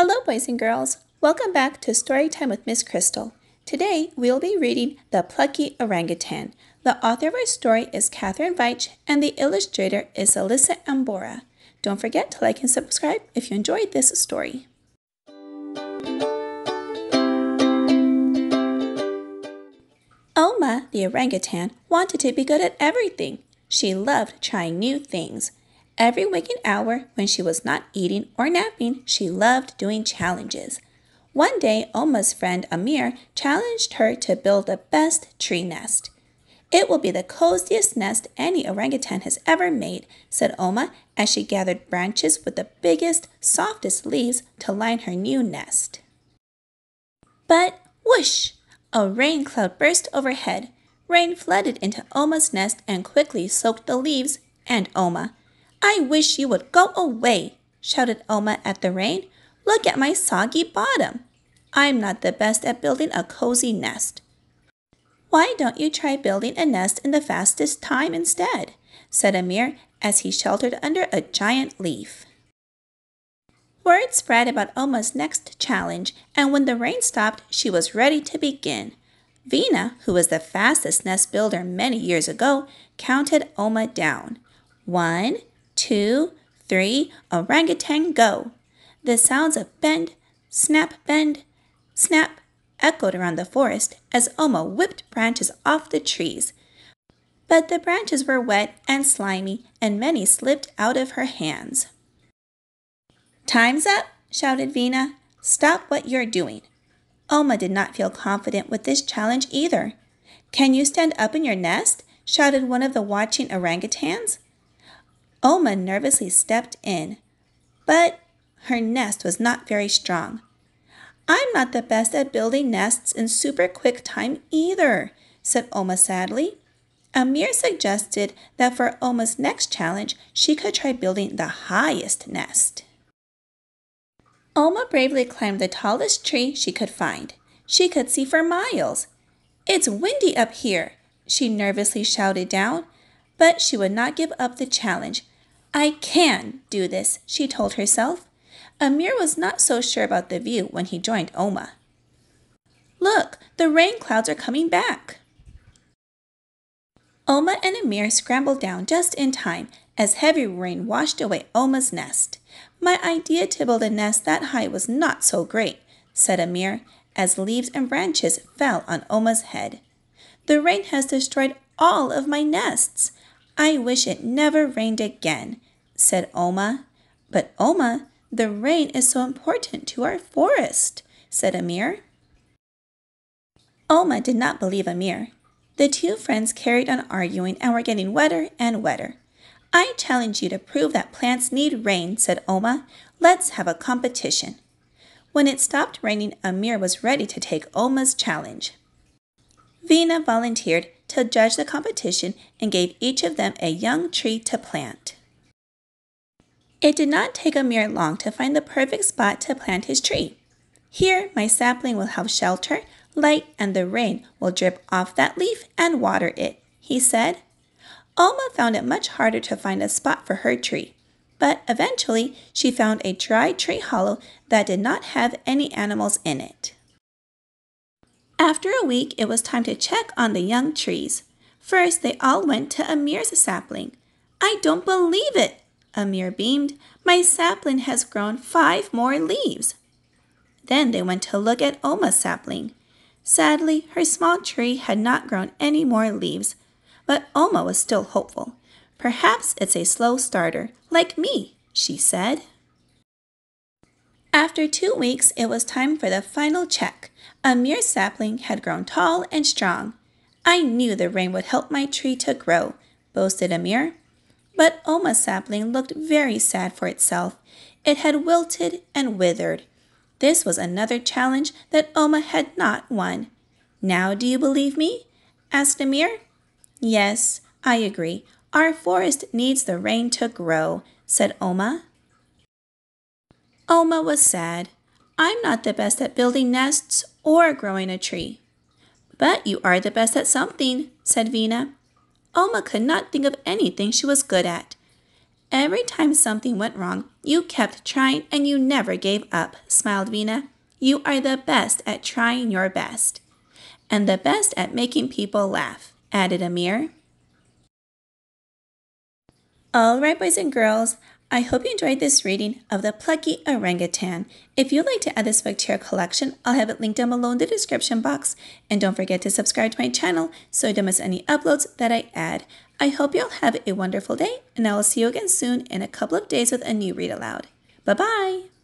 Hello, boys and girls. Welcome back to Storytime with Miss Crystal. Today, we'll be reading The Plucky Orangutan. The author of our story is Catherine Veitch, and the illustrator is Elissambura. Don't forget to like and subscribe if you enjoyed this story. Oma, the orangutan, wanted to be good at everything. She loved trying new things. Every waking hour, when she was not eating or napping, she loved doing challenges. One day, Oma's friend Amir challenged her to build the best tree nest. It will be the coziest nest any orangutan has ever made, said Oma as she gathered branches with the biggest, softest leaves to line her new nest. But whoosh! A rain cloud burst overhead. Rain flooded into Oma's nest and quickly soaked the leaves and Oma. I wish you would go away, shouted Oma at the rain. Look at my soggy bottom. I'm not the best at building a cozy nest. Why don't you try building a nest in the fastest time instead? said Amir as he sheltered under a giant leaf. Word spread about Oma's next challenge, and when the rain stopped, she was ready to begin. Vina, who was the fastest nest builder many years ago, counted Oma down. One, two, three, orangutan go. The sounds of bend, snap, bend, snap echoed around the forest as Oma whipped branches off the trees. But the branches were wet and slimy, and many slipped out of her hands. Time's up, shouted Vina. Stop what you're doing. Oma did not feel confident with this challenge either. Can you stand up in your nest? shouted one of the watching orangutans. Oma nervously stepped in, but her nest was not very strong. I'm not the best at building nests in super quick time either, said Oma sadly. Amir suggested that for Oma's next challenge, she could try building the highest nest. Oma bravely climbed the tallest tree she could find. She could see for miles. It's windy up here, she nervously shouted down, but she would not give up the challenge. I can do this, she told herself. Amir was not so sure about the view when he joined Oma. Look, the rain clouds are coming back. Oma and Amir scrambled down just in time as heavy rain washed away Oma's nest. My idea to build a nest that high was not so great, said Amir as leaves and branches fell on Oma's head. The rain has destroyed all of my nests. I wish it never rained again, said Oma. But Oma, the rain is so important to our forest, said Amir. Oma did not believe Amir. The two friends carried on arguing and were getting wetter and wetter. I challenge you to prove that plants need rain, said Oma. Let's have a competition. When it stopped raining, Amir was ready to take Oma's challenge. Vina volunteered to judge the competition and gave each of them a young tree to plant. It did not take Amir long to find the perfect spot to plant his tree. Here, my sapling will have shelter, light, and the rain will drip off that leaf and water it, he said. Oma found it much harder to find a spot for her tree, but eventually she found a dry tree hollow that did not have any animals in it. After a week, it was time to check on the young trees. First, they all went to Amir's sapling. I don't believe it, Amir beamed. My sapling has grown five more leaves. Then they went to look at Oma's sapling. Sadly, her small tree had not grown any more leaves, but Oma was still hopeful. Perhaps it's a slow starter, like me, she said. After two weeks, it was time for the final check. A Amir's sapling had grown tall and strong. I knew the rain would help my tree to grow, boasted Amir. But Oma's sapling looked very sad for itself. It had wilted and withered. This was another challenge that Oma had not won. Now do you believe me? asked Amir. Yes, I agree. Our forest needs the rain to grow, said Oma. Oma was sad. I'm not the best at building nests or growing a tree. But you are the best at something, said Vina. Oma could not think of anything she was good at. Every time something went wrong, You kept trying and you never gave up, smiled Vina. You are the best at trying your best. And the best at making people laugh, added Amir. All right, boys and girls, I hope you enjoyed this reading of The Plucky Orangutan. If you'd like to add this book to your collection, I'll have it linked down below in the description box. And don't forget to subscribe to my channel so you don't miss any uploads that I add. I hope you all have a wonderful day, and I will see you again soon in a couple of days with a new read aloud. Bye bye!